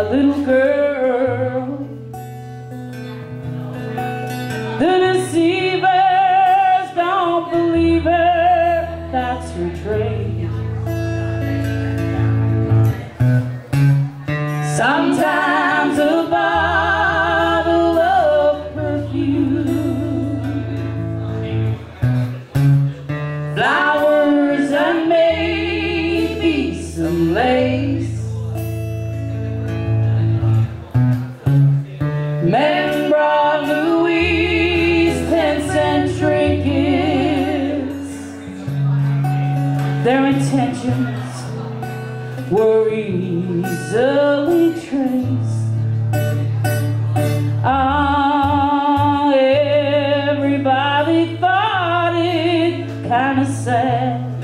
a little girl. The deceivers don't believe her. That's her trade Sometimes a bottle of perfume. Flowers and maybe some lace. were easily traced. Ah, everybody thought it kind of sad.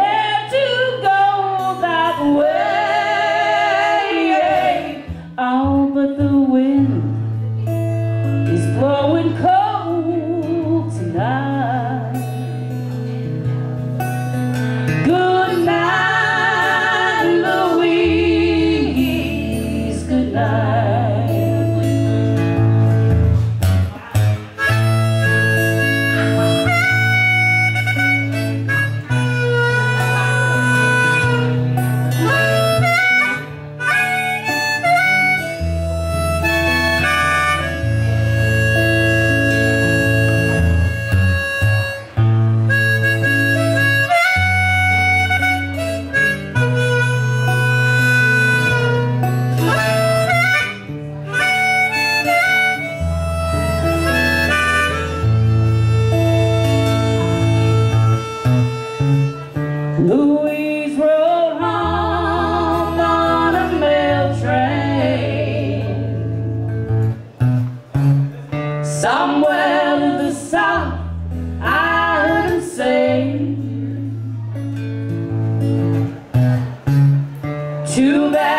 Prepare to go that way.